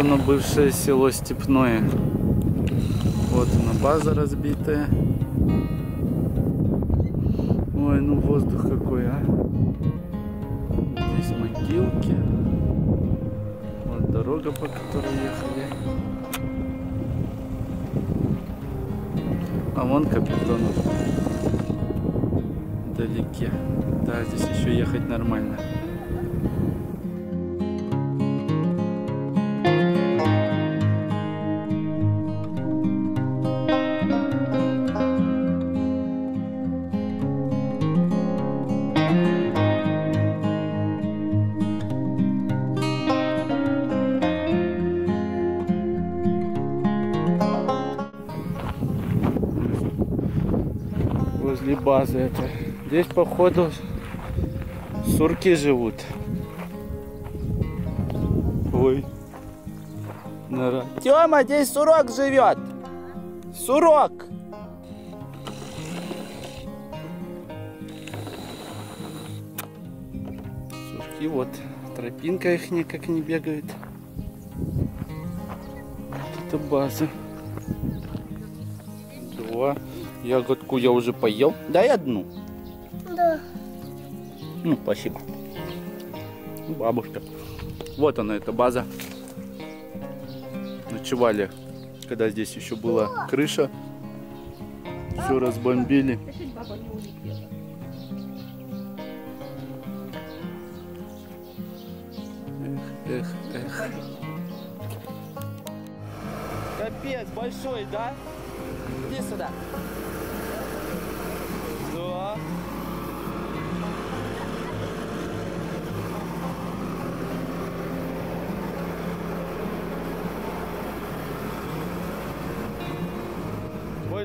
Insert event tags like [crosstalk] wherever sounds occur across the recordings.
Оно, бывшее село Степное. Вот она, база разбитая. Ой, ну воздух какой, а. Здесь могилки. Вот дорога, по которой ехали. А вон Капитонов. Вдалеке. Да, здесь еще ехать нормально. Возле базы это. Здесь походу сурки живут. Ой. Нора. Тёма, здесь сурок живет. Сурок. Сурки вот. Тропинка их никак не бегает. Это база. Два. Ягодку я уже поел. Дай одну. Да. Ну, спасибо. Бабушка. Вот она, эта база. Ночевали, когда здесь еще была крыша. Все разбомбили. Эх, эх, эх. Капец, большой, да? Иди сюда.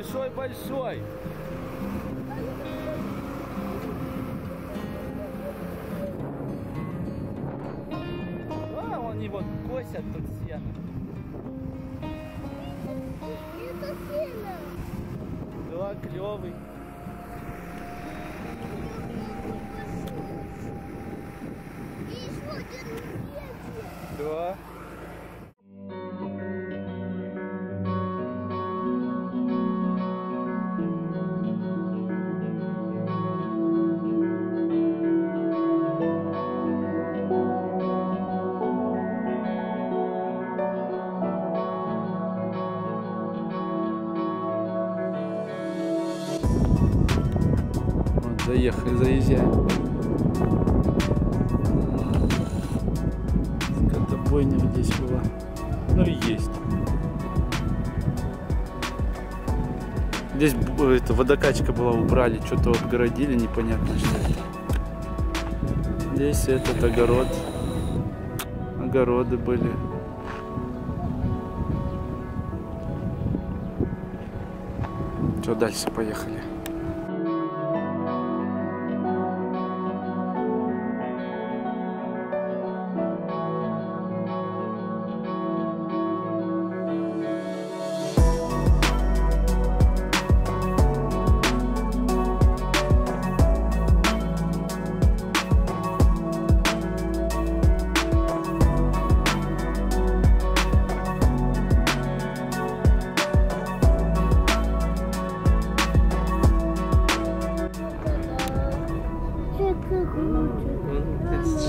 Большой, большой. А, они вот косят тут сено. Это сено. Да, клевый. Заехали, заезжаем. Скотобойня здесь была. Ну и есть. Здесь б- это, водокачка была, убрали, что-то отгородили, непонятно что это. Здесь этот огород. Огороды были. Что дальше поехали?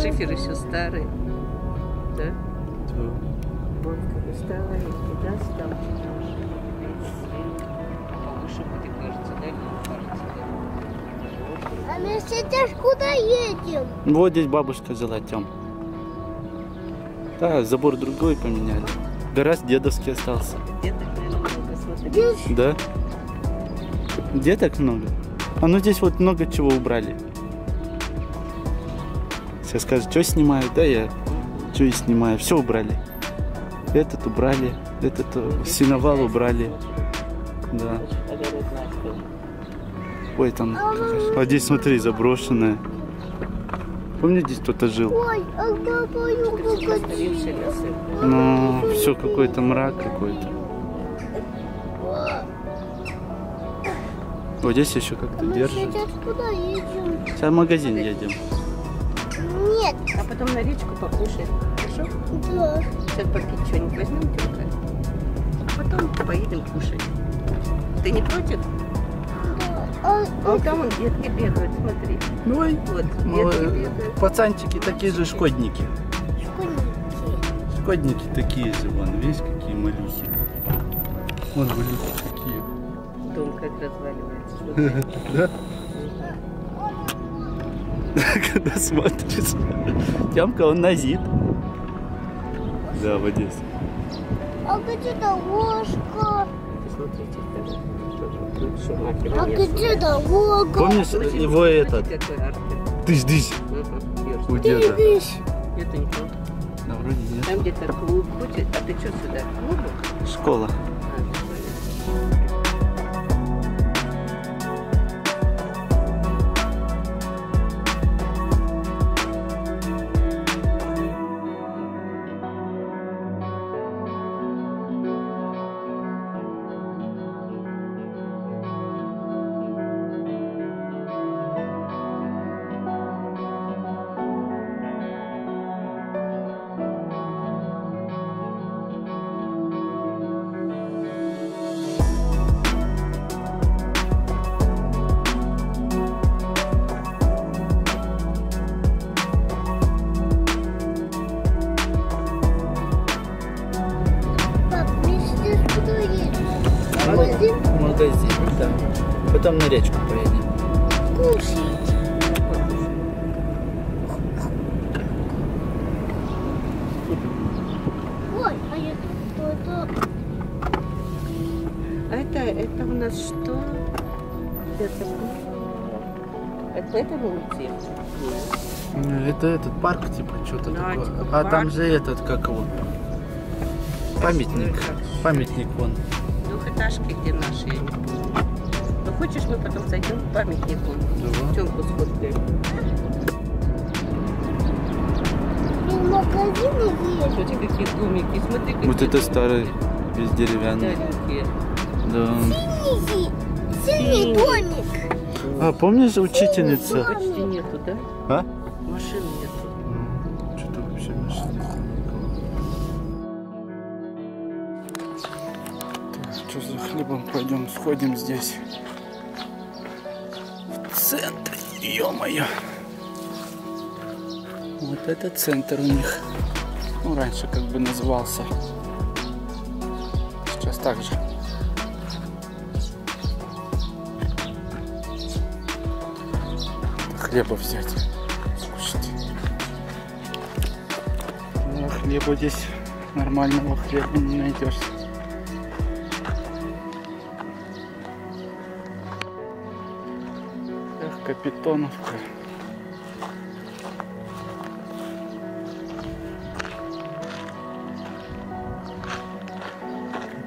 Шифер еще старый. Да? Вот как и туда стал. Повыше будет, кажется, да? Кажется, да? А мы сейчас куда едем? Вот здесь бабушка жила, Тем. Да, забор другой поменяли. Гараж дедовский остался. Где-то, наверное, много Да? Где так много? А ну здесь вот много чего убрали. Сейчас скажут, что снимают, да, я что и снимаю. Все убрали. Этот убрали, этот э, сеновал убрали. Да. Ой, там, а здесь смотри, заброшенная. Помню, здесь кто-то жил. Ой, а. Но все какой-то мрак какой-то. Вот здесь еще как-то держит. сейчас куда едем? Сейчас в магазин едем. Нет, А потом на речку покушаем. Хорошо? да. сейчас пока что-нибудь возьмем, Тёмка. А потом поедем кушать. Ты не против? А, Вон там вон детки бегают, смотри. Вот, ну, детки э, бегают. пацанчики такие же шкодники. школьники. Шкодники такие же, вон, видишь, какие малюхи. Вон малюхи какие. Дом как разваливается. [laughs] Да? Когда смотришь. Тямка, он назид. Да, в Одессе. А где-то ложка? Посмотрите, А где-то ложка? Помнишь Смотрите, его этот? Мгм, ёрш. У Ты деда. Это не то. Да, вроде нет. Там где-то клуб. Хочешь? А ты что сюда? К клубу? Школа. Это, это уйти? Это этот парк, типа, что-то Да, такое. типа а там парк. же этот, как его? Памятник. Памятник вон. Двухэтажки, где наши, я не помню. Ну, хочешь, мы потом зайдем к памятнику? Да. Тёмку сфоткаем. Магазине есть. Смотри, какие домики. Смотри, какие Вот это старый, весь деревянный. Старенькие. Да. Синий, синий домик. А, помнишь учительница? Почти нету, да? А? Машин нету. Ну, Что-то вообще машины нет Так, что за хлебом пойдем сходим здесь? В центр, ё-моё. Вот это центр у них. Ну, раньше как бы назывался. Сейчас так же. Хлеба взять. Скушать. Ну, хлеба здесь нормального хлеба не найдешь. Эх, Капитоновка.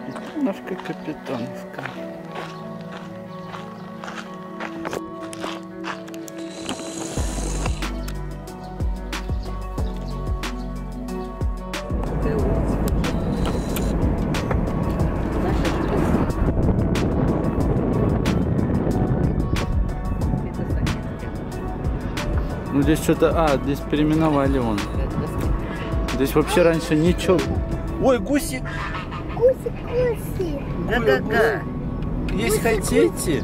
Капитоновка, Капитоновка. Ну здесь что-то... А, здесь переименовали вон. Здесь вообще раньше ничего... Ой, гуси! Куси, куси. Да-да-да. Есть хотите?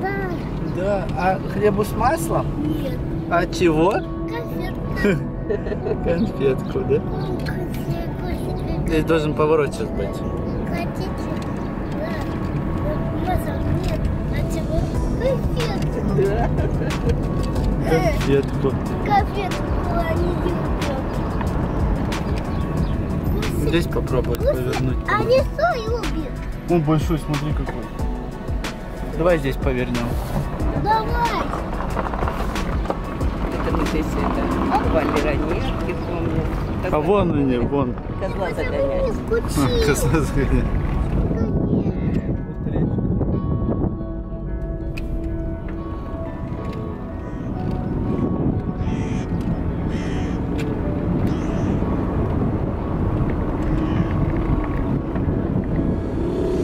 Да, Да. А хлебу с маслом? нет. А чего? Конфетка. [laughs] Конфетку, да? Здесь должен поворот сейчас быть. Хотите? Да. А? Конфетку. Конфетку. Куси. Здесь попробовать повернуть. Они что любят? Он большой, смотри какой. Давай здесь повернем. Это бывали ранетки, помню. А вон они, вон. Козла загонять. Кучи. Коза загоняет.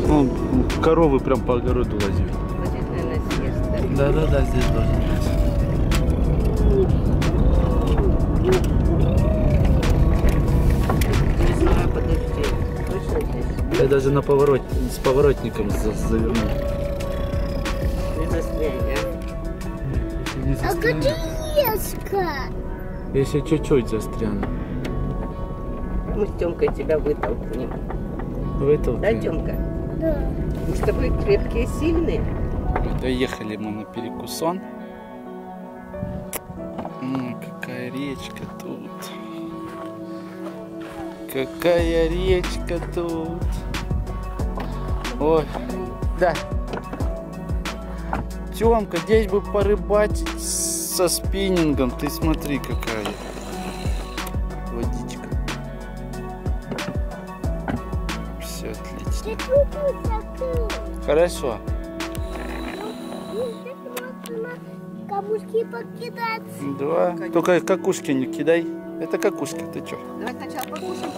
Ну, коровы прям по огороду лазят. Вот здесь, наверное, съезд, Я даже на поворот с поворотником за-. Не застрянь, а? Если не А застряну. где леска? Если чуть-чуть застряну. Мы с Тёмкой тебя вытолкнем. Вытолкни. Да, Тёмка? Да. Мы с тобой крепкие, сильные. Доехали мы на перекусон. М, речка тут. Какая речка тут. Ой, да. Тёмка, здесь бы порыбачить со спиннингом. Ты смотри, какая водичка. Все отлично. Хорошо. Можно камушки покидаться. Два. Только какушки не кидай. Это какушки, ты чё? Давай сначала покушаем.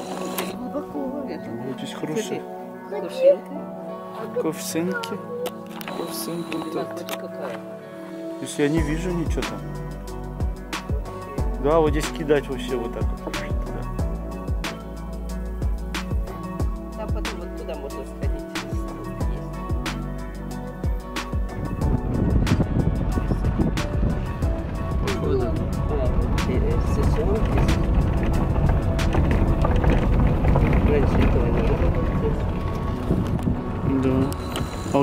Глубоко это. Здесь хорошие Кушинка. ковсинки. Ковсинки тут. Смотри, какая. То есть я не вижу ничего там. Да, вот здесь кидать вообще вот так вот.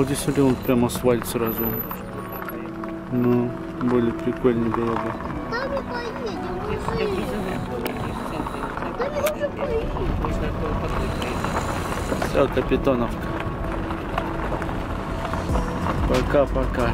Здесь смотри, он прям асфальт сразу. Ну, более прикольно было бы. Там и поедем. Да мы уже поедем. Все, Капитоновка. Пока-пока.